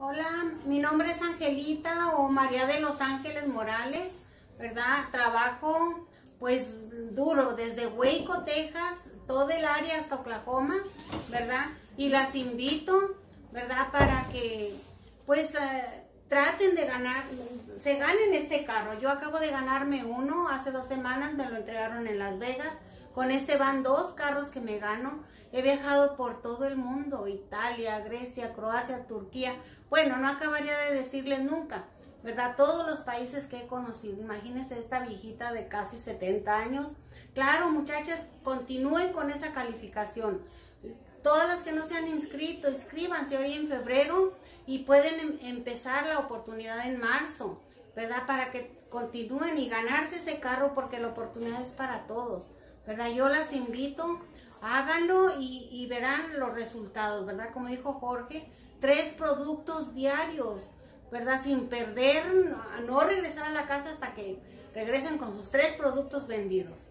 Hola, mi nombre es Angelita o María de los Ángeles Morales, ¿verdad? Trabajo pues duro desde Waco, Texas, todo el área hasta Oklahoma, ¿verdad? Y las invito, ¿verdad? Para que pues eh, traten de ganar, se ganen este carro. Yo acabo de ganarme uno, hace dos semanas me lo entregaron en Las Vegas. Con este van dos carros que me gano. He viajado por todo el mundo, Italia, Grecia, Croacia, Turquía. Bueno, no acabaría de decirles nunca, ¿verdad? Todos los países que he conocido. Imagínense esta viejita de casi 70 años. Claro, muchachas, continúen con esa calificación. Todas las que no se han inscrito, inscríbanse hoy en febrero y pueden em, empezar la oportunidad en marzo, ¿verdad? Para que continúen y ganarse ese carro porque la oportunidad es para todos, ¿verdad? Yo las invito, háganlo y, verán los resultados, ¿verdad? Como dijo Jorge, tres productos diarios, ¿verdad? Sin perder, no regresar a la casa hasta que regresen con sus tres productos vendidos.